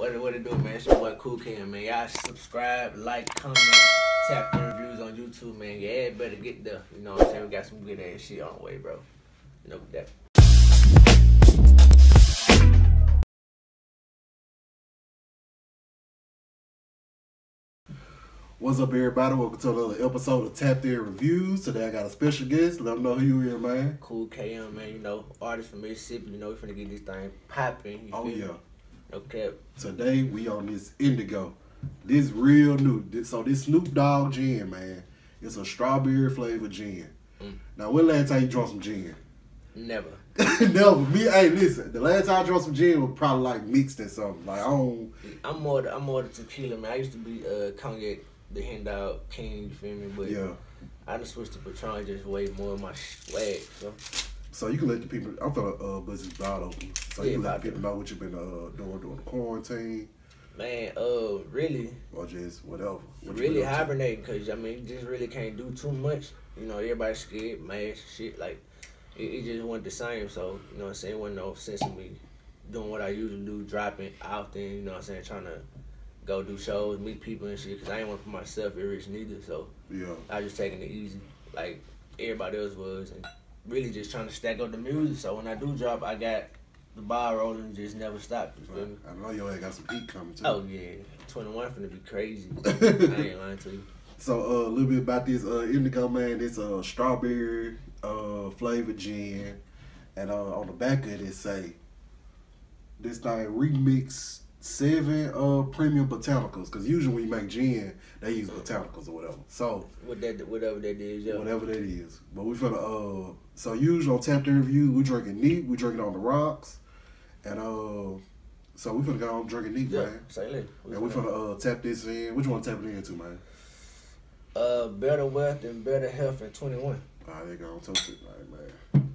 What it, what it do, man? It's your boy Cool King, man. Y'all subscribe, like, comment, Tapped In Reviews on YouTube, man. Yeah, better get the, you know what I'm saying? We got some good ass shit on the way, bro. You know that. What's up, everybody? Welcome to another episode of Tapped In Reviews. Today I got a special guest. Let them know who you here, man. KoolKM, man. You know, artist from Mississippi. You know, we finna get this thing popping. Oh feel yeah. Cap. Today we on this Indoggo. This real new. This, so this Snoop Dogg gin, man. It's a strawberry flavored gin. Mm. Now, when last time you drunk some gin? Never. Never. Me, hey, listen. The last time I drank some gin was probably like mixed or something. Like I don't. I'm more the, I'm more the tequila, man. I used to be uh cognac, the handout king, you feel me? But Yeah. I just switched to Patron just way more of my swag, so. So you can let the people. I'm finna uh, buzz this bottle open. So Yeah, you can let people know what you've been uh, doing during the quarantine Man, uh, really, or just whatever. What really hibernating, cause I mean, you just really can't do too much. You know, everybody's scared, mask, shit. Like, it, it just wasn't the same. So, you know what I'm saying? wasn't no sense of me doing what I usually do, dropping out there. You know what I'm saying? Trying to go do shows, meet people and shit. Cause I ain't want for myself at risk neither. So Yeah. I was just taking it easy, like everybody else was, and really just trying to stack up the music. So when I do drop, I got the ball rolling, just never stop. You feel me? I know your ass got some heat coming too. Oh yeah, 21 finna be crazy. I ain't lying to you. So uh, a little bit about this uh, Indoggo man. It's a strawberry uh, flavored gin, and uh, on the back of it it say this thing remix seven uh premium botanicals. Cause usually when you make gin, they use botanicals or whatever. So What that, whatever that is, yo. whatever that is. But we finna uh so usually on Tapped In Review, we drinking neat, we drinking on the rocks. And uh so we finna go on drinking neat, Yeah, man. say less. And we finna uh tap this in. Which one tap it into, man? Uh, better wealth and better health at 21. Alright, they go on toast it, right, man.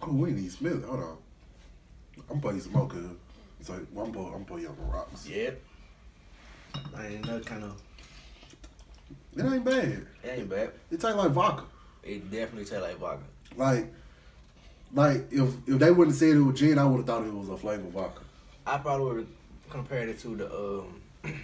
Oh, we ain't even smell it. Hold on. I'm more, cuz. So I'm putting, I'm putting you on the rocks. Yep. I ain't no kind of. It ain't bad. It ain't bad. It tastes like vodka. It definitely taste like vodka. Like, like if if they wouldn't say it was gin, I would have thought it was a flavor vodka. I probably would have compared it to the um.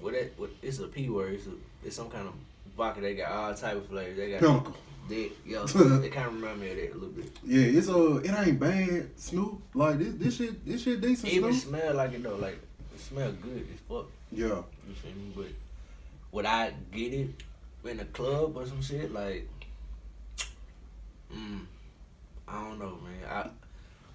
what that? What? It's a p word. It's, a, it's some kind of vodka. They got all type of flavors. They got Pinnacle. Yo, it kind of remind me of that a little bit. Yeah, it's a. It ain't bad. Snoop. Like this. This shit. This shit decent. It even Snoop. smell like it though. Like it smell good as fuck. Yeah. You feel me? But would I get it in a club or some shit? Like, mm, I don't know, man. I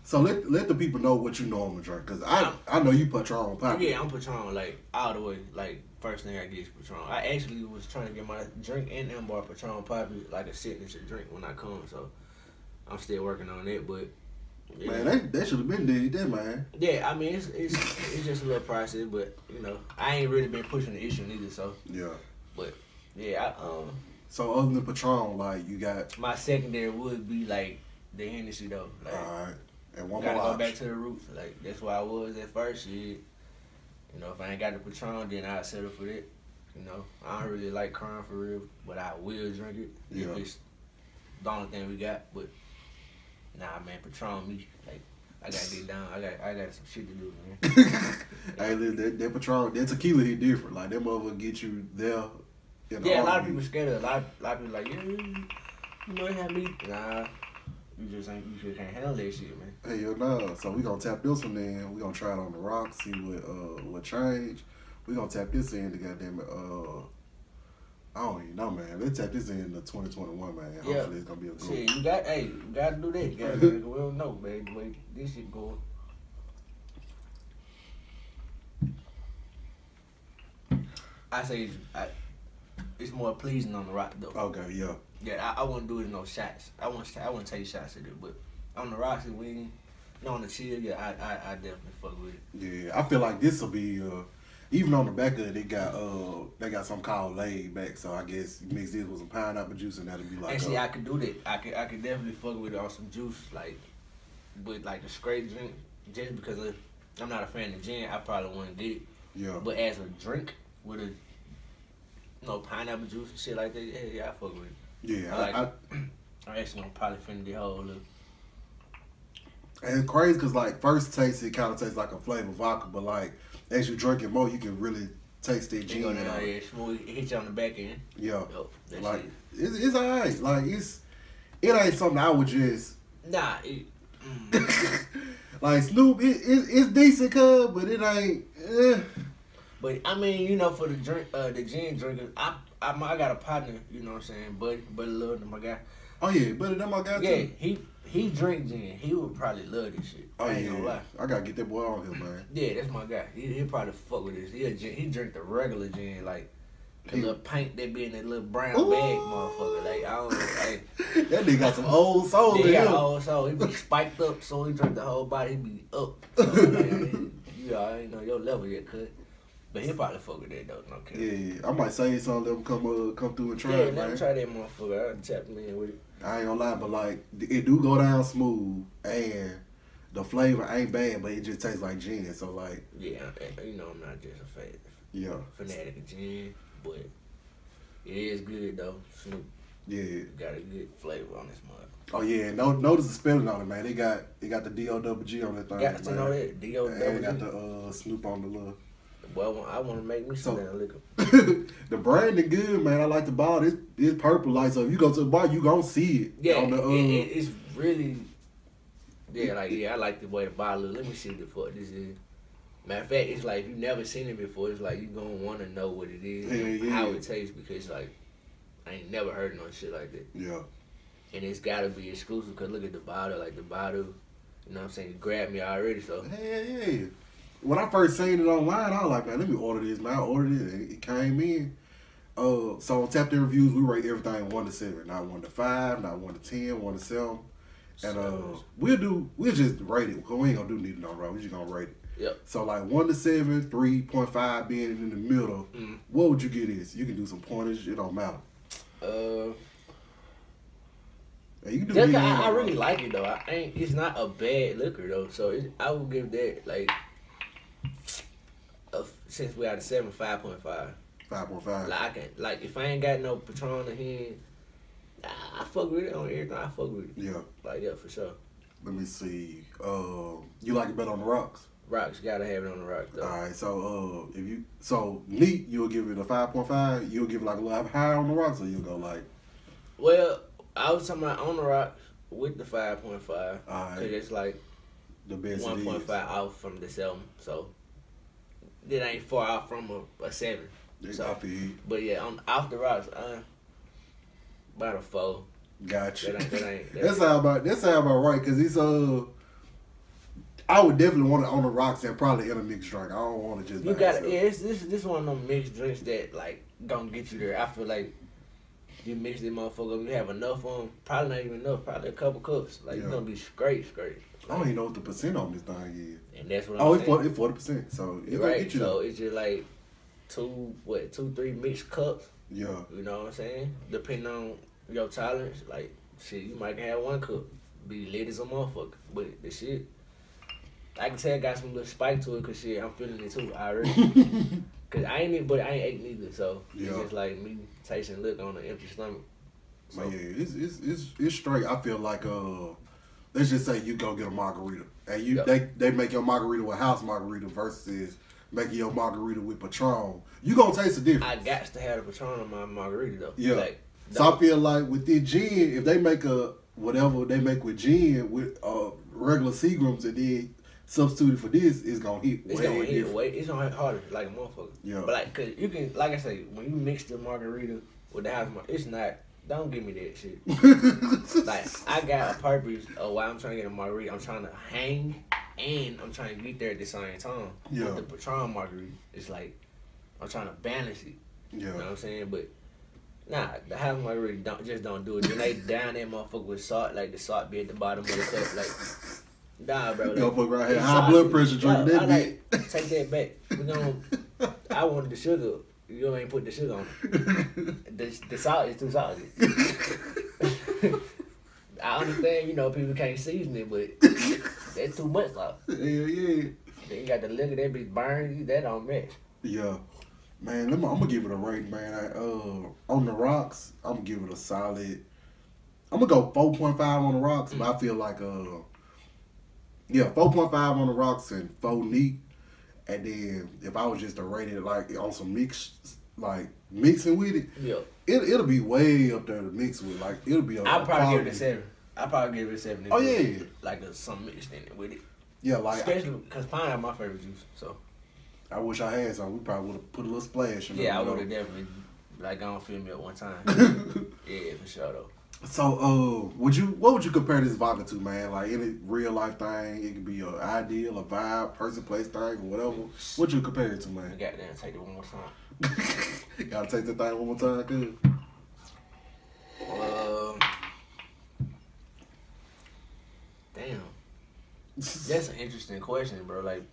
So let let the people know what you normally drink, cause I I know you Patron pocket. yeah, I'm Patron like all the way. Like first thing I get is Patron. I actually was trying to get my drink and M bar Patron Poppy like a signature drink when I come. So I'm still working on it, but. yeah. Man, they, they should have been did that, man. Yeah, I mean it's it's it's just a little process, but you know I ain't really been pushing the issue neither. So, Yeah. but yeah, I, um, So other than Patron, like you got my secondary would be like the Hennessy though. Like all right, and one gotta more go option. back to the roots. Like that's where I was at first. Shit. You know, if I ain't got the Patron, then I'd settle for that. You know, I don't really like crime for real, but I will drink it Yeah. if it's the only thing we got. But nah, man, Patron me. Like I gotta get down. I got I got some shit to do, man. hey, that, that, that Patron, that tequila hit different. Like that motherfucker get you there. Yeah, a lot of people scared of it. A lot, a lot of people like, yeah, you, you might have me. Nah, you just ain't, you just can't handle that shit, man. Hey, yo, no. So we gonna tap this one in. We gonna try it on the rocks, see what uh what change. We gonna tap this in to goddamn it. Uh, I don't even know, man. Let's tap this in to 2021, man. Yeah. Hopefully it's gonna be a good. Shit, you got, hey, you gotta do that. Gotta, we don't know, man. The way this shit going. I say it's, I, it's more pleasing on the rock though. Okay, yeah. Yeah, I, I wouldn't do it in no shots. I wouldn't, I wouldn't take shots at it, but on the rocks and wing, you know, on the chill, yeah, I, I, I definitely fuck with it. Yeah, I feel like this will be uh even on the back of it they got uh they got something called laid back, so I guess you mix this with some pineapple juice and that'll be like see, uh, I could do that. I could, I could definitely fuck with it on some juice, like with like the straight drink. Just because of, I'm not a fan of gin, I probably wouldn't get it. yeah. But as a drink with a, you know, pineapple juice and shit like that, yeah, yeah, I fuck with it. Yeah, I like I, it. I actually gonna probably finish the whole. And it's crazy because like first taste it kind of tastes like a flavor vodka, but like as you drink it more, you can really taste that gin. down it. there, smooth, hit you on the back end. Yeah, Yo, like it's, it's alright. Like it's it ain't something I would just Nah, it, mm. like Snoop. It, it it's decent, cuz, but it ain't. Eh. but I mean, you know, for the drink, uh, the gin drinkers, I, I, I got a partner. You know what I'm saying? Buddy, buddy, love my guy. Oh yeah, but that my guy Yeah, too. he he drink gin. He would probably love this shit. Oh I ain't gonna yeah, lie. I gotta get that boy on here, man. Yeah, that's my guy. He he probably fuck with this. He a gin, he drink the regular gin like the He- little paint that be in that little brown Ooh. bag, motherfucker. Like I don't know, like That nigga got some old soul he got him. all so he be spiked up, so he drink the whole body. He be up. So, man, he- you all ain't know your level yet, cuz. But he probably fuck with that though. No care. Yeah, I might say something. Let him come uh, come through and try Yeah, it, let him try that motherfucker. I tapped him in with it. I ain't gonna lie, but like it do go down smooth, and the flavor ain't bad, but it just tastes like gin. So like, Yeah, you know I'm not just a fan, yeah, fanatic of gin, but it is good though. Snoop yeah. got a good flavor on this mug. Oh yeah, no, notice the spelling on it, man. They got they got the D O double G on that thing. Got to man. know that D O And they got the uh, Snoop on the little. Well, I want to make me some So- damn liquor. the branding good, man. I like the bottle. It's, it's purple, like so. If you go to the bar, you gonna see it. Yeah, on the, uh, it, it, it's really. Yeah, like yeah, I like the way the bottle. Let me see what the fuck this is. Matter of fact, it's like if you never seen it before. It's like you gonna want to know what it is, Yeah, and yeah. how it tastes because like I ain't never heard no shit like that. yeah, and it's gotta be exclusive. Cause look at the bottle, like the bottle, you know what I'm saying? It grabbed me already. So yeah, yeah. When I first seen it online, I was like, man, let me order this. Man, I ordered it. and It came in. Uh, so on Tapped In Reviews, we rate everything one to seven, not one to five, not one to ten, one to seven. And uh, we'll do, we'll just rate it. Cause we ain't gonna do neither no right. We just gonna rate it. Yep. So like one to seven, three point five being in the middle. Mm. What would you get is? You can do some pointers. It don't matter. uh, And you can do I, I really like it though. I ain't. It's not a bad liquor though. So it, I would give that like. A, since we out of seven, five point five. five point five. Like I can, like if I ain't got no Patron in hand, I, I fuck with it on everything. I fuck with it. Yeah. Like yeah, for sure. Let me see. Uh, you like it better on the rocks? Rocks gotta have it on the rocks. though. All right. So uh, if you so neat, you'll give it a five point five. You'll give it like a little higher on the rocks, or you'll go like Well, I was talking about on the rocks with the five point five. All right. Cause it's like the best. one point five it point is. five off from the seven, so that ain't far off from a, a seven. Yeah, So-. But yeah, on off the rocks, uh, about a four. Gotcha. That ain't that ain't. That That's how about that's how about right because it's uh. I would definitely want it on the rocks and probably in a mixed drink. I don't want to just. you got yeah. It's, this this one of them mixed drinks that like don't get you there. I feel like you mix this motherfucker, you have enough on, probably not even enough, probably a couple cups. Like Yeah. you're gonna be straight, straight. I don't even know what the percent on this thing is. And that's what I'm Oh, it's saying. forty, it's forty percent. So it's right. get you. So it's just like two, what, two, three mixed cups. Yeah. You know what I'm saying? Depending on your tolerance, like shit, you might have one cup, be lit as a motherfucker. But the shit, I can tell I got some little spike to it, cause shit, I'm feeling it too already. Cause I ain't, but I ain't ate neither, so Yeah. it's just like me tasting liquor on an empty stomach. So But yeah, it's, it's it's it's straight. I feel like uh, let's just say you go get a margarita, and you Yep. they they make your margarita with house margarita versus making your margarita with Patron. You gonna taste the difference. I got to have the Patron on my margarita though. Yeah. Like, so I feel like with the gin, if they make a whatever they make with gin with uh regular Seagrams and then substitute it for this, it's gonna hit It's way gonna hit different. way. It's gonna hit harder, like a motherfucker. Yeah. But like, cause you can, like I say, when you mix the margarita with the house, it's not. Don't give me that shit. Like I got a purpose of why I'm trying to get a margarita. I'm trying to hang and I'm trying to get there at the same time. Yeah. With the Patron margarita, it's like I'm trying to balance it. You know what yeah, I'm saying? But nah, the house margarita don't just don't do it. Then they down that motherfucker with salt, like the salt be at the bottom of the cup, like. Nah, bro. You gonna fuck around here, high blood pressure drinking Yo, that I like, Take that back. We gonna. I wanted the sugar. You ain't put the sugar on it. The, the salt is too salty. I understand, you know, people can't season it, but that's too much salt. yeah, yeah. Then you got the liquor that be burned, that don't match. Yeah. Man, let me, I'm gonna give it a rate, man. I, uh, on the rocks, I'm gonna give it a solid. I'm gonna go 4.5 on the rocks, but I feel like uh, Yeah, four point five on the rocks and four neat. And then if I was just to rate it like on some mix, like mixing with it, Yeah. it it'll be way up there to mix with. Like it'll be. A probably give it a seven. I'll probably give it a seven. Oh, it- yeah. Like a, some mixed in it with it. Yeah, like Especially because pineapple my favorite juice. So I wish I had some. We probably would have put a little splash in yeah, I would have definitely like gone fill me up one time. yeah, for sure though. So, uh, would you what would you compare this vodka to, man? Like any real life thing, it could be an ideal, a vibe, person, place thing, or whatever. What you compare it to, man? goddamn take it one more time. Gotta take the thing one more time, good. Um, damn, that's an interesting question, bro. Like,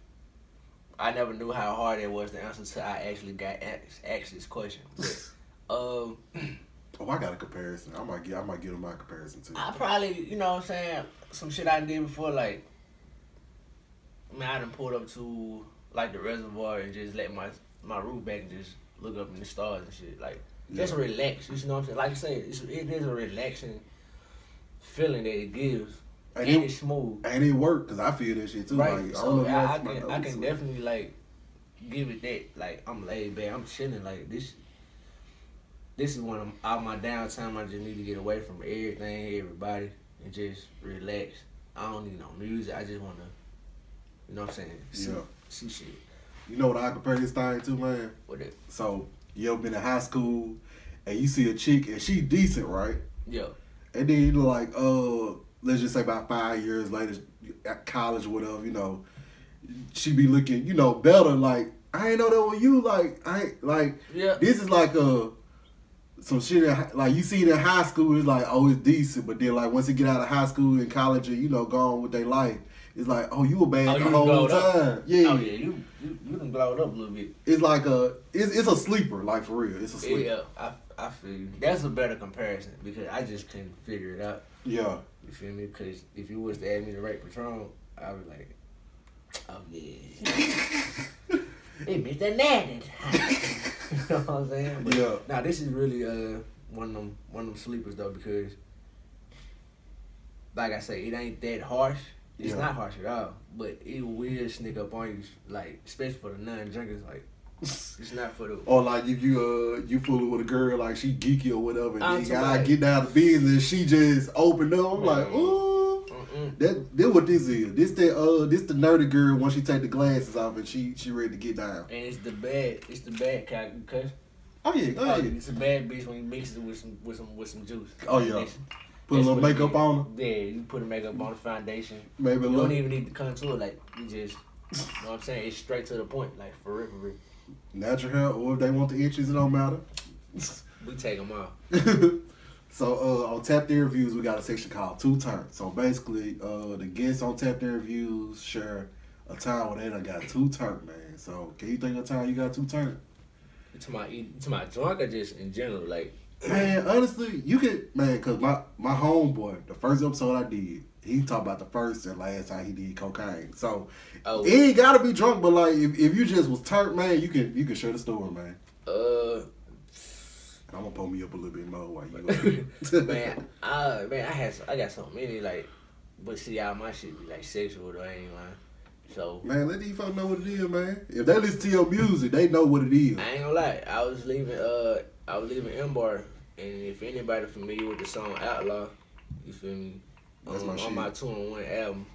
I never knew how hard it was to answer until I actually got asked, asked this question. But, um, Oh, I got a comparison. I might get, I might give him my comparison too. I probably, you know what I'm saying, some shit I did before, like, I mean, I done pulled up to, like, the reservoir and just let my my roof back and just look up in the stars and shit. Like, just Yeah. relax, you know what I'm saying? Like I said, it's, it is a relaxing feeling that it gives. And And, it- it's smooth. And it worked because I feel that shit too. Right. Like, so I, I can, I can definitely, like, give it that. Like, I'm laid back. I'm chilling. Like, this this is one of all my downtime. I just need to get away from everything, everybody, and just relax. I don't need no music. I just want to, you know what I'm saying? See, Yeah. see shit. You know what I compare this thing to, man? With it. So you ever been in high school and you see a chick and she decent, right? Yeah. And then you know, like, uh, let's just say about five years later, at college or whatever, you know, she be looking, you know, better. Like, I ain't know that was you. Like, I ain't, like, Yeah. this is like a some shit in, like you see it in high school. It's like, oh, it's decent, but then like once you get out of high school and college, and you know, go on with their life, it's like, oh, you a bad Oh, the whole glowed up. Yeah, Oh, yeah. You, you, you done glowed up a little bit. it's like a, it's, it's a sleeper, like for real, it's a sleeper. Yeah. I, I feel you. That's a better comparison because I just couldn't figure it out. Yeah. You feel me? Because if you was to add me to rate Patron, I was like, oh yeah. it missed that natted. you know what I'm saying? But Yeah. Now this is really uh one of them one of them sleepers though because, like I say, it ain't that harsh. It's Yeah. not harsh at all, but it will sneak up on you, like especially for the non-drinkers. Like it's not for the Or like if you uh you fooling with a girl like she geeky or whatever, and then I get down to business, she just opened up. I'm like, ooh, Mm-mm. that that what this is. This the uh this the nerdy girl once she take the glasses off and she she ready to get down. and it's the bad. It's the bad kind because Oh yeah, go Oh, ahead. it's a bad bitch when you mix it with some with some with some juice. Oh, yeah. Put a little makeup on her, Yeah, you put a makeup on the foundation. maybe a You don't even need the contour. Like you just, you know what I'm saying? It's straight to the point. Like for real, for real. natural hair, or if they want the inches, it don't matter. We take them off. so uh, on Tapped In Reviews, we got a section called Too Turnt. So basically, uh, the guests on Tapped In Reviews share a time where they done got two turn, man. So can you think of a time you got two turn? To my to my drunk or just in general. Like Man, honestly, you could man, cause my my homeboy, the first episode I did, he talked about the first and last time he did cocaine. So oh he ain't gotta be drunk, but like if, if you just was turned, man, you can you can share the story, man. uh I'm gonna pull me up a little bit more while you. man I man I had I got so many like, but see all my shit be like sexual though. I ain't lying. So Man, let these folks know what it is, man. If they listen to your music, they know what it is. I ain't gonna lie. I was leaving. Uh, I was leaving M Bar, and if anybody familiar with the song Outlaw, you feel me? That's um, my on my two on one album.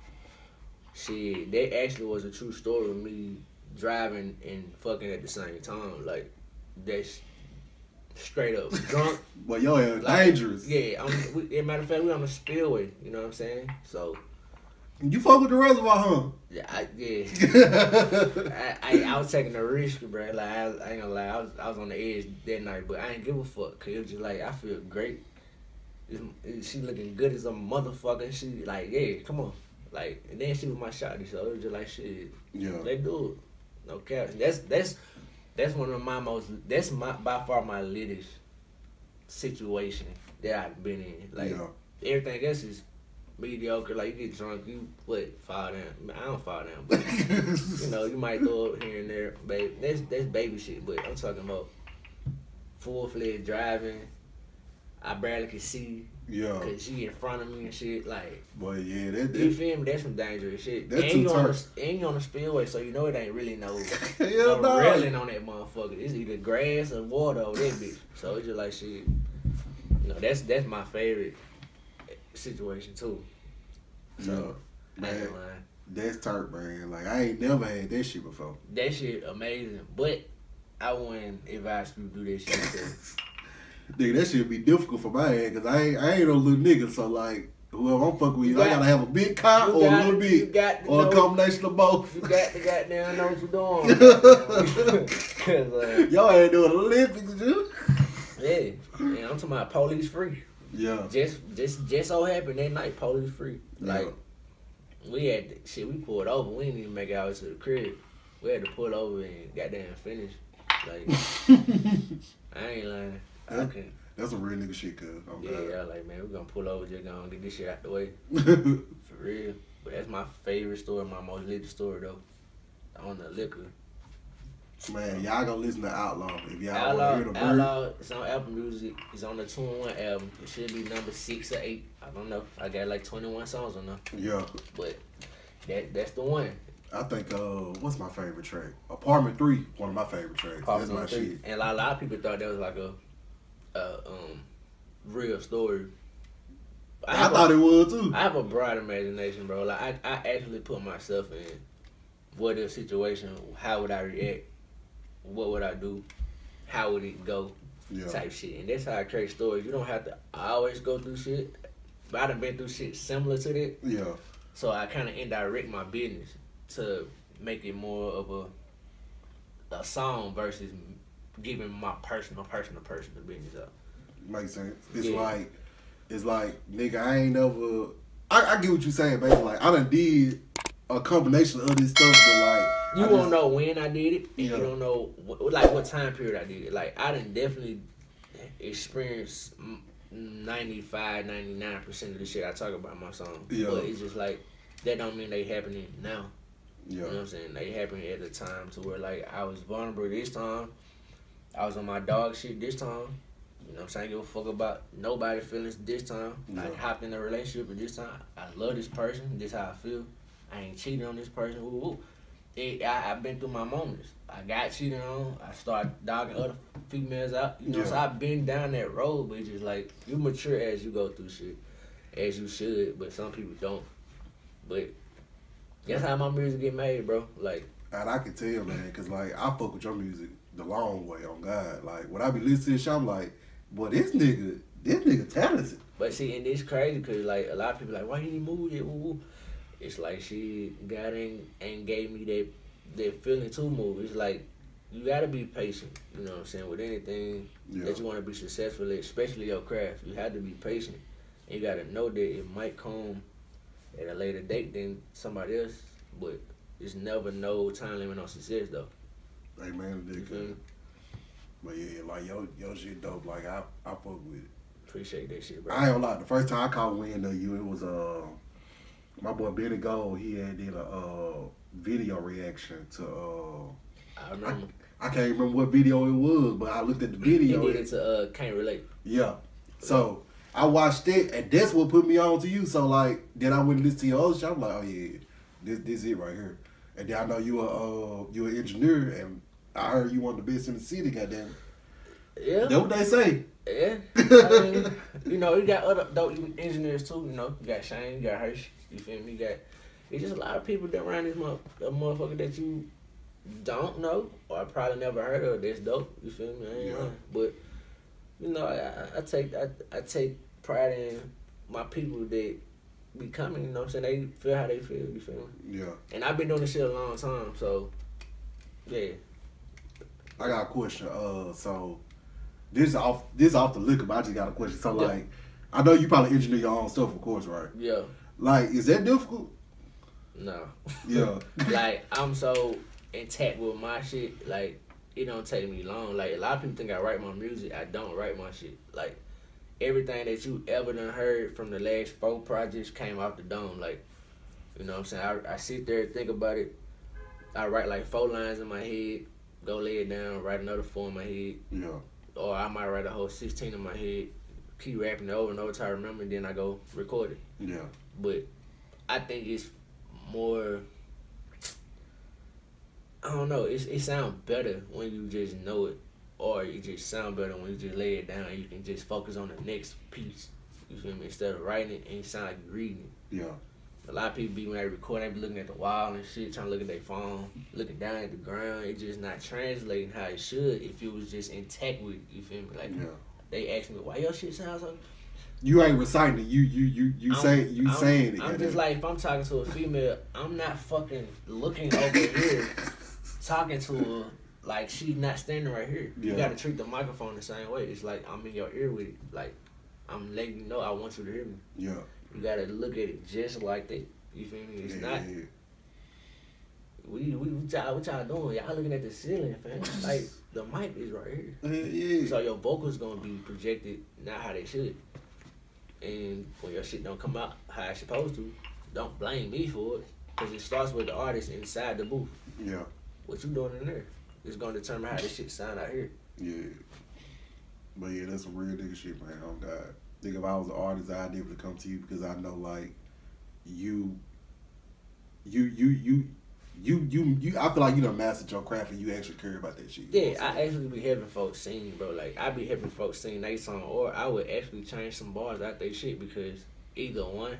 Shit, that actually was a true story of me driving and fucking at the same time. Like that's straight up drunk. But yo, yeah, like, dangerous. Yeah, I'm. We, as a matter of fact, we on the spillway. You know what I'm saying? So You fuck with the reservoir, huh? yeah, I, yeah. I, I, I was taking a risk, bro. Like I, I ain't gonna lie, I was I was on the edge that night, but I ain't give a fuck. Cause it was just like I feel great. It's, it- she looking good as a motherfucker. She like yeah, come on, like and then she was my shawty, so it was just like shit. yeah. They do it, no cap. That's that's that's one of my most. That's my by far my latest situation that I've been in. Like yeah. everything else is mediocre. Like you get drunk, you what fall down. I don't fall down, but you know you might throw up here and there, babe. That's that's baby shit. But I'm talking about full fledged driving. I barely could see Yeah. because she in front of me and shit. Like, But yeah, that, you that feel me? That's some dangerous shit. That's and you on the, and you on the spillway, so you know it ain't really no, hell no no. railing on that motherfucker. It's either grass or water over that bitch. So it's just like shit. You know, that's that's my favorite situation too. So ain't Man, lying. that's turf, man. Like I ain't never had that shit before. That shit amazing, but I wouldn't advise you to do that shit. Nigga, that shit be difficult for my head because I ain't I ain't no little nigga. So like whoever I'm fucking with, You I got- gotta have a big cock or a little bit or a know- combination of both. You got to goddamn know what you're doing. Cause uh, Y'all ain't doing Olympics, dude. yeah, yeah, I'm talking about police free. Yeah. Just just just so happened that night police free. Like we had to- shit, we pulled over. We didn't even make it out to the crib. We had to pull over and goddamn finish. Like I ain't lying. I Yeah. can That's some real nigga shit, cuz. I'm yeah, yeah, like man, we're gonna pull over just gonna get this shit out the way. For real. But that's my favorite story, my most lit story though. On the liquor. Man, y'all gonna listen to Outlaw if y'all Outlaw, wanna hear the verse. Outlaw, it's on Apple Music. It's on the two in one album. It should be number six or eight. I don't know. I got like twenty one songs on there, Yeah. but that that's the one. I think uh what's my favorite track? Apartment three, one of my favorite tracks. That's my shit. And a lot, a lot of people thought that was like a, a um, real story. I, a- thought it was too. I have a broad imagination, bro. Like I, I actually put myself in what if situation, how would I react? What would I do? How would it go? yeah. Type shit. And that's how I create stories. You don't have to always go through shit. But I done been through shit similar to that. Yeah. So I kinda indirect my business to make it more of a a song versus giving my personal, personal, personal business up. Makes sense. It's Yeah. like it's like nigga, I ain't never I, I get what you're saying, basically. Like I done did a combination of this stuff, but like You I won't just- know when I did it, and Yeah. you don't know what, like what time period I did it. Like I done definitely experienced 95, 99 percent of the shit I talk about in my song. Yeah. But it's just like that don't mean they happening now. Yeah. You know what I'm saying? They happened at a time to where like I was vulnerable this time. I was on my dog shit this time. You know what I'm saying? I give a fuck about nobody feelings this time. I hopped in a relationship with this time. I love this person. This how I feel. I ain't cheating on this person. Woo woo. It, I, I've been through my moments. I got cheated on. I started dogging other females out. You know, Yeah. so I've been down that road, but it's just like you mature as you go through shit, as you should. But some people don't. But that's how my music get made, bro. Like And I can tell, man, because, like, I fuck with your music the long way on God. Like, when I be listening to this shit, I'm like, boy, this nigga, this nigga talented. But see, and it's crazy because like a lot of people like, why didn't move yet? Woo woo. It's like she God ain't ain't gave me that that feeling to move. It's like you gotta be patient. You know what I'm saying with anything Yeah. that you want to be successful at, especially your craft. You have to be patient. And you gotta know that it might come at a later date than somebody else, but it's never no time limit on success though. Hey, man, You nigga. feel? But yeah, like, yo, yo shit dope. Like, I, I fuck with it. Appreciate that shit, bro. I ain't gonna lie. The first time I caught wind of you, it was uh, my boy Benny Gold. He had did a uh, video reaction to uh, I remember I can't remember what video it was, but I looked at the he video. did it to uh, can't relate. Yeah. So I watched it, and that's what put me on to you. So like, then I went and listened to your other shit. I'm like, oh yeah, this this it right here. And then I know you a uh, you're an engineer, and I heard you of the best in the city. Goddamn. Yeah. That's what they say. Yeah, I mean, you know, you got other dope engineers too. You know, you got Shane, you got Hirsch. You feel me? You got it's just a lot of people that around this mo- motherfucker that you don't know or probably never heard of. That's dope. You feel me? Yeah. But you know, I, I- I take I, I take pride in my people that be coming. You know, what I'm saying they feel how they feel. You feel me? Yeah. And I've been doing this shit a long time, so yeah. I got a question. Uh, so this is off this is off the liquor, but I just got a question. So Yeah. like, I know you probably engineer your own stuff, of course, right? Yeah, Like, is that difficult? no. Yeah. like I'm so intact with my shit. Like it don't take me long. Like a lot of people think I write my music. I don't write my shit. Like everything that you ever done heard from the last four projects came off the dome. Like you know what I'm saying. I, I sit there and think about it. I write like four lines in my head. Go lay it down. Write another four in my head. yeah. Or I might write a whole sixteen in my head. keep rapping it over and over till I remember, and then I go record it. Yeah. But I think it's more. I don't know. It's, it sounds better when you just know it, or it just sound better when you just lay it down. and You can just focus on the next piece. You feel me? Instead of writing it and it sound like you're reading it. Yeah. A lot of people be when they record, they be looking at the wall and shit, trying to look at their phone, looking down at the ground. It's just not translating how it should if it was just intact with you feel me? Like Yeah. they ask me why your shit sounds so. You ain't reciting it. You you you you I'm- say you I'm- saying it. I'm just like if I'm talking to a female, I'm not fucking looking over here, talking to her like she's not standing right here. You gotta treat the microphone the same way. It's like I'm in your ear with it. Like I'm letting you know I want you to hear me. yeah. You gotta look at it just like that. You feel me? It's yeah, not. yeah, We we what y'all, what y'all doing? Y'all looking at the ceiling, fam. Like the mic is right here. yeah. Yeah, yeah. So your vocals gonna be projected not how they should. And when your shit don't come out how it's supposed to, don't blame me for it. Cause it starts with the artist inside the booth. yeah. What you doing in there? It's gonna determine how this shit sound out here. Yeah. But yeah, that's some real nigga shit, man. Oh God. Think if I was an artist, I'd be able to come to you because I know like you you you you you you you I feel like you done mastered your craft and you actually care about that shit. you know Yeah, I'm actually be helping folks sing, bro. Like I be helping folks sing they song, or I would actually change some bars out they shit because either one,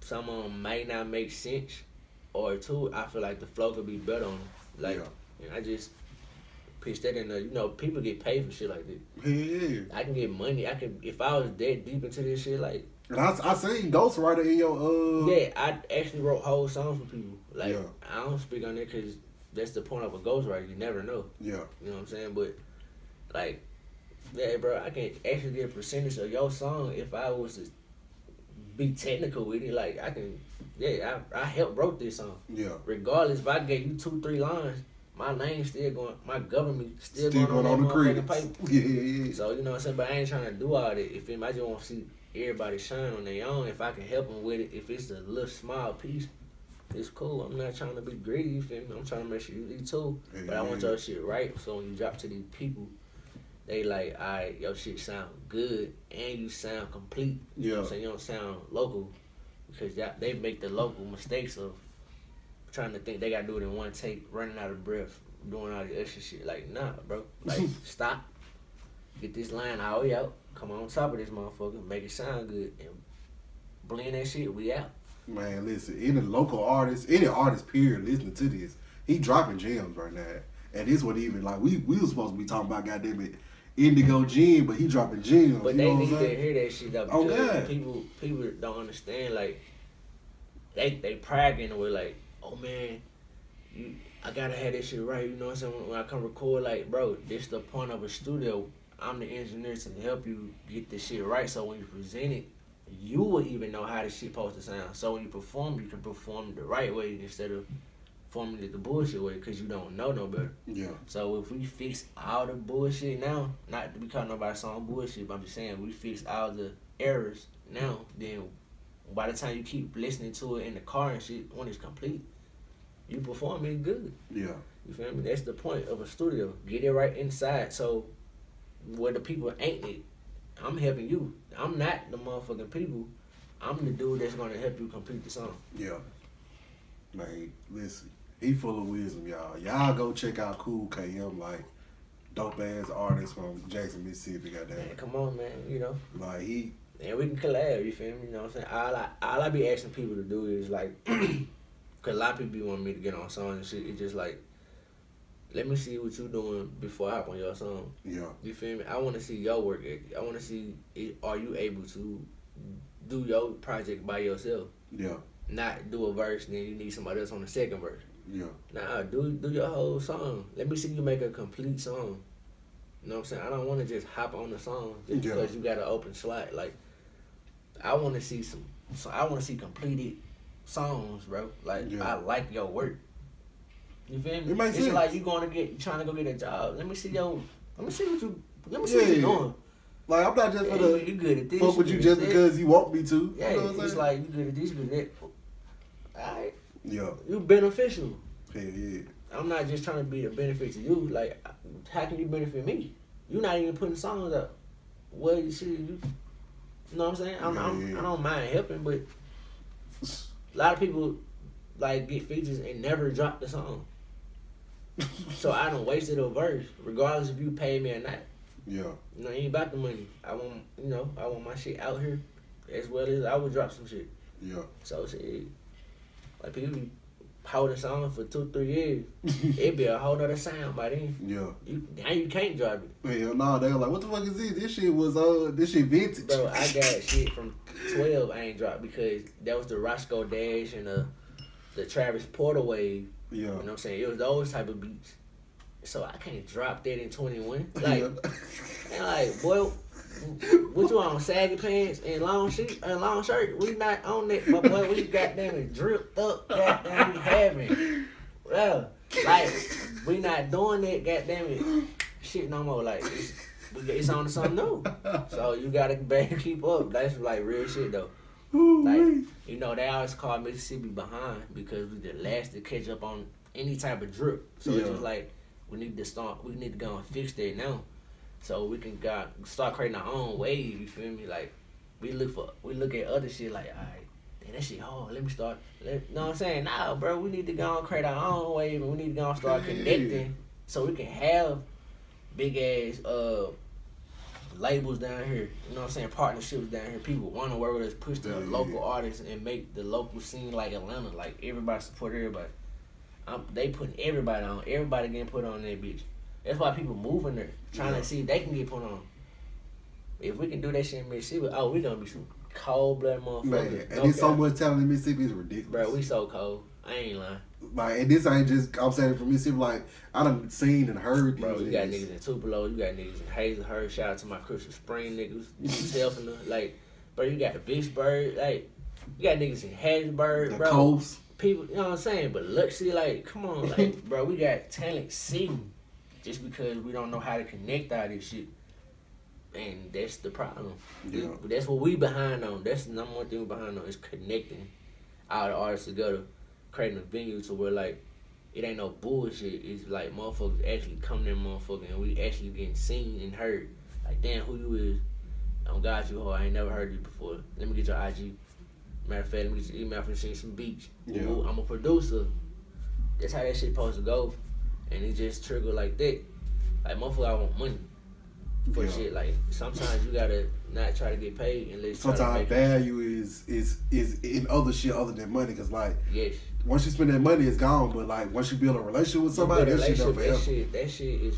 some of them may not make sense, or two, I feel like the flow could be better on them. Like, Yeah. and I just pitch that in there. You know, people get paid for shit like this. Yeah. I can get money. I can if I was that deep into this shit, like And I, I seen Ghostwriter in your uh yeah, I actually wrote whole songs for people. Like Yeah. I don't speak on it because that's the point of a ghostwriter. You never know. yeah You know what I'm saying? But like, yeah, bro, I can actually get a percentage of your song if I was to be technical with it. Like I can, yeah, I I helped wrote this song. yeah. Regardless, if I gave you two three lines, my name still going, my government still, Still going, on on, the credits. paper. Yeah, yeah, yeah. So you know what I'm saying? But I ain't trying to do all that. If I just want to see everybody shine on their own. If I can help them with it, if it's a little small piece. It's cool. I'm not trying to be greedy. You feel me? I'm trying to make sure you eat too. But I want Yeah. your shit right. So when you drop to these people, they like, all right, your shit sound good and you sound complete. You know what Yeah. I'm saying? You don't sound local because they make the local mistakes of trying to think they got to do it in one take, running out of breath, doing all the extra shit. Like, nah, bro. Like, stop. Get this line all the way out. Come on top of this motherfucker. Make it sound good. And blend that shit. We out. Man, listen, any local artist, any artist period listening to this, he dropping gems right now. And this one even like we we was supposed to be talking about goddamn it Indoggo Gin, but he dropping gems. But you they know what need to hear that shit though Oh, God. people people don't understand like they they bragging away like, oh man, you I gotta have this shit right. You know what I'm saying? When, when I come record, like, bro, this the point of a studio. I'm the engineer to help you get this shit right. So when you present it, you will even know how this shit supposed to sound. So when you perform, you can perform the right way instead of performing it the bullshit way because you don't know no better. Yeah. So if we fix all the bullshit now, not to be calling nobody song bullshit, but I'm just saying we fix all the errors now, then by the time you keep listening to it in the car and shit, when it's complete, you perform it good. Yeah. You feel me? That's the point of a studio. Get it right inside. So where the people ain't it, I'm helping you. I'm not the motherfucking people. I'm the dude that's gonna help you complete the song. Yeah. Man, listen, he full of wisdom, y'all. Y'all go check out KoolKM, like dope ass artist from Jackson, Mississippi. Goddamn, Man, come on, man. You know. like he, And we can collab, you feel me? You know what I'm saying? All I, all I be asking people to do is like, cause a lot of people be wanting me to get on songs and shit. It's just like, let me see what you doing before I hop on your song. yeah, You feel me? I want to see your work. I want to see, it, are you able to do your project by yourself? yeah, Not do a verse, then you need somebody else on the second verse. yeah, Nah, do do your whole song. Let me see you make a complete song. You know what I'm saying? I don't want to just hop on the song just Yeah. because you got an open slot. Like, I want to see some. So I want to see completed songs, bro. Like Yeah. I like your work. You feel me? It makes it's sense. like you going to get trying to go get a job. Let me see your. Let me see what you. Let me see what Yeah. you doing. Like I'm not just Yeah, for you, the you good at this. fuck with you good just because you want me to. Yeah, you know what it's saying? like you good at this, you good at that. Alright, yeah, you beneficial. hell yeah, I'm not just trying to be a benefit to you. Like, how can you benefit me? You're not even putting songs up. well, you see, you, you know what I'm saying? I'm, Yeah, I'm, yeah. I don't mind helping, but a lot of people like get features and never drop the song. so I don't wasted a verse, regardless if you pay me or not. Yeah. You know, ain't about the money. I want, you know, I want my shit out here as well as I would drop some shit. Yeah. So shit, like people be holding song for two, three years. It'd be a whole other sound by then. Yeah. You now you can't drop it. Hell no, they were like, what the fuck is this? This shit was uh this shit vintage. Bro, I got shit from twelve I ain't dropped because that was the Roscoe Dash and the the Travis Porter wave. Yeah. You know what I'm saying? It was those type of beats. So I can't drop that in twenty one. Like Yeah. and like, boy, what you on saggy pants and long sheet and long shirt? We not on that, but boy, we goddamn it dripped up, goddamn we having. Well, like we not doing that, goddamn it, shit no more. Like it's, it's on to something new. So you gotta better keep up. That's like real shit though. Like you know they always call Mississippi behind because we the last to catch up on any type of drip. So it's just like we need to start. We need to go and fix that now, so we can got start creating our own wave. You feel me? Like we look for we look at other shit like alright. Damn, that shit hard. Let me start. Let, know what I'm saying? Nah, bro. We need to go and create our own wave, and we need to go and start connecting, so we can have big ass uh labels down here. You know what I'm saying? Partnerships down here. People want to work with us, push the Yeah, local yeah. artists, and make the local scene like Atlanta. Like everybody support everybody. Um, they putting everybody on. Everybody getting put on that bitch. That's why people moving there, trying Yeah. to see if they can get put on. If we can do that shit in Mississippi, oh, we gonna be some cold blood Man, motherfuckers. and No there's so much talent in Mississippi, it's ridiculous. Bro, we so cold. I ain't lying. like, and this ain't just I'm saying it from Mississippi. Like, I done seen and heard Bro, you got niggas. in Tupelo, you got niggas in Hazlehurst. Shout out to my Crystal Spring niggas. You helping them. Like, bro, you got Vicksburg. Like, you got niggas in Hattiesburg, the bro. coast. People, you know what I'm saying? But Luxury, like, come on, like, bro, we got talent sitting just because we don't know how to connect all this shit. And that's the problem. We- Yeah. that's what we behind on. That's the number one thing we behind on is connecting all the artists together, creating a venue to where like it ain't no bullshit. It's like motherfuckers actually coming in, motherfucker, and we actually getting seen and heard. Like, damn, who you is? On God, you hard. I ain't never heard you before. Let me get your IG. Matter of fact, let me get your email for seeing some beats. Yeah. Ooh, I'm a producer. That's how that shit supposed to go. And it just triggered like that. Like, motherfucker, I want money for Yeah. shit. Like, sometimes you gotta not try to get paid unless Sometimes value is is is in other shit other than money. Cause like Yes. once you spend that money, it's gone. But like once you build a relationship with somebody, that shit that shit, that shit is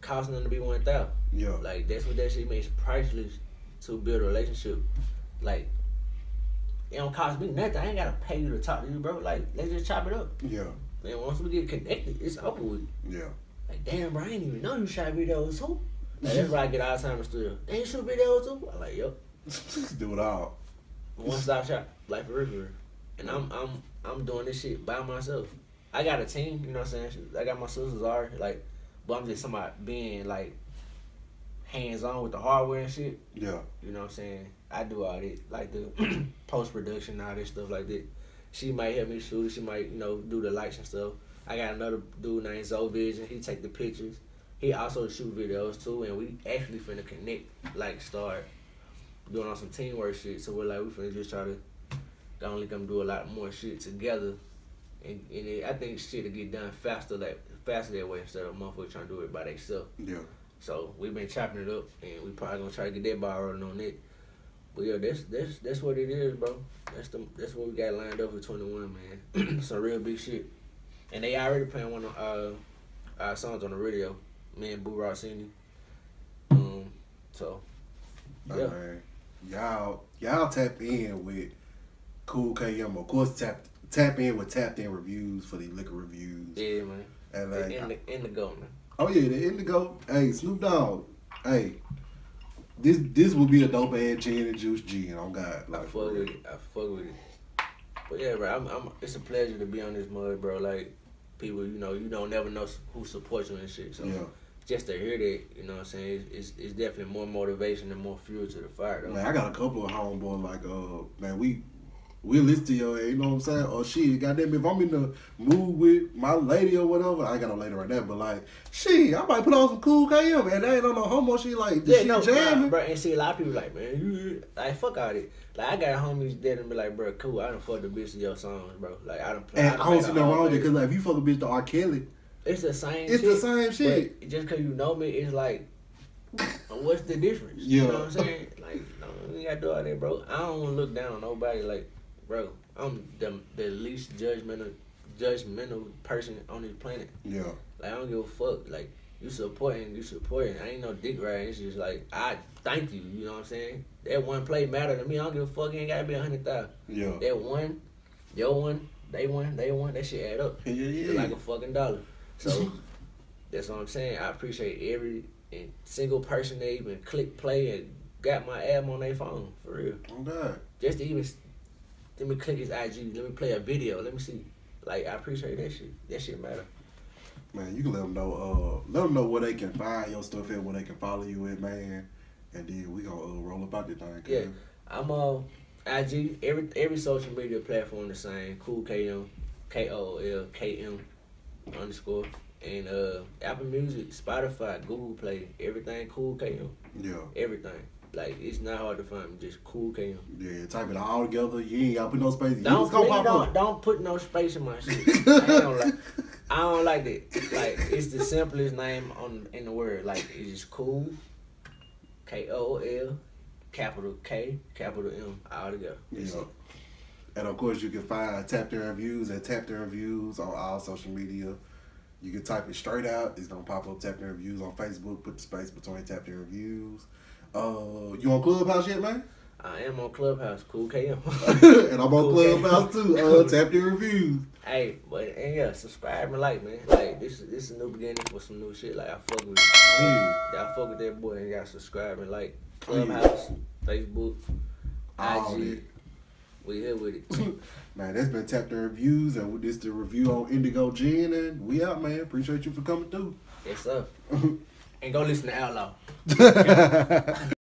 costing them to be one thousand. Yeah. Like that's what that shit makes priceless to build a relationship. Like it don't cost me nothing. I ain't gotta pay you to talk to you, bro. Like let's just chop it up. Yeah. Man, once we get connected, it's over with. Yeah. Like damn, bro, I didn't even know you shot videos too. Like, that's why I get all the time in the studio. You shoot videos too. I'm like, yo, Do it all. one stop shop, like for real, for real. And I'm I'm I'm doing this shit by myself. I got a team, you know what I'm saying? I got my sisters are like, but I'm just somebody being like hands on with the hardware and shit. Yeah. You know what I'm saying? I do all that, like the post production, all this stuff like that. She might help me shoot. She might, you know, do the lights and stuff. I got another dude named Zoe Vision. He take the pictures. He also shoot videos too, and we actually finna connect, like start doing on some teamwork shit. So we're like, we finna just try to only come do a lot more shit together. And, and it, I think shit will get done faster, like faster that way instead of motherfuckers trying to do it by themselves. Yeah. So we've been chopping it up, and we probably gonna try to get that ball rolling on it. But yeah, that's that's that's what it is, bro. That's the that's what we got lined up for twenty one, man. Some real big shit, and they already playing one of uh, our songs on the radio. Me and Boo Rossini. Um, so Yeah. Y'all y'all tap in with KoolKM. Of course tap tap in with tapped in reviews for the liquor reviews. yeah, man. And like in the in the go, man. Oh yeah, the Indoggo. Hey, Snoop Dogg. Hey, this this will be a dope ass gin and juice gin. On God, like I fuck with it. I fuck with it. But yeah, bro, I'm, I'm, it's a pleasure to be on this mud, bro. Like people, you know, you don't never know who supports you and shit. So Yeah, just to hear that, you know what I'm saying, it's, it's, it's definitely more motivation and more fuel to the fire, though. man, I got a couple of homeboys like uh, man, we we'll listen to your you know what I'm saying? Or shit, goddamn, if I'm in the mood with my lady or whatever, I ain't got no lady right now, but like, she, I might put on some KoolKM and I ain't on no homo She like Yeah, shit no, jamming. bro, bro. And see, a lot of people like, man, you like fuck all it. Like I got homies that and be like, bro, cool. I done fucked the bitch of your songs, bro. Like I done. And done I don't see nothing wrong with it, cause like if you fuck a bitch to R. Kelly, It's the same. It's shit, the same shit. Just cause you know me, it's like, what's the difference? Yeah. You know what I'm saying? Like, no, you gotta do all that, bro. I don't wanna look down on nobody. Like, bro, I'm the the least judgmental judgmental person on this planet. yeah, Like I don't give a fuck. Like you supporting, you supporting. I ain't no dick riding. It's just like I thank you. You know what I'm saying? That one play matter to me. I don't give a fuck. It ain't gotta be a hundred thousand. yeah, That one, your one, they one, they one. That shit add up. yeah, It's yeah. like a fucking dollar. So that's what I'm saying. I appreciate every and single person that even click play and got my album on their phone for real. Oh God, Just to even let me click his IG. Let me play a video. Let me see. Like I appreciate that shit. That shit matter. man, you can let them know. Uh, let them know where they can find your stuff at, where they can follow you at, man. And then we gonna uh, roll about this thing. Yeah. I'm uh IG every every social media platform the same. KoolKM, K O L K M underscore. And uh Apple Music, Spotify, Google Play, everything KoolKM. yeah, Everything. Like it's not hard to find. Just KoolKM. yeah. Type it all together. You ain't gotta put no space. You Don't just gonna please pop don't up. don't put no space in my shit. I don't like I don't like that. Like it's the simplest name on in the world. Like it's just cool. K O L, capital K, capital M, all together. That's Yeah. it. And of course, you can find Tapped In Reviews at Tapped In Reviews on all social media. You can type it straight out. It's gonna pop up Tapped In Reviews on Facebook. Put the space between Tapped In Reviews. Uh, you on Clubhouse yet, man? I am on Clubhouse, KoolKM. and I'm on Cool Clubhouse KM. too. Uh, Tapped In Reviews. Hey, but and yeah, subscribe and like, man. Like this, is this is a new beginning for some new shit. Like I fuck with, Yeah. I fuck with that boy, and y'all subscribe and like Oh, yeah. Clubhouse, Facebook, All IG. We here with it. Man, that's been Tapped In Reviews, and this the review on Indoggo Gin, and we out, man. Appreciate you for coming through. Yes sir. And go listen to Outlaw.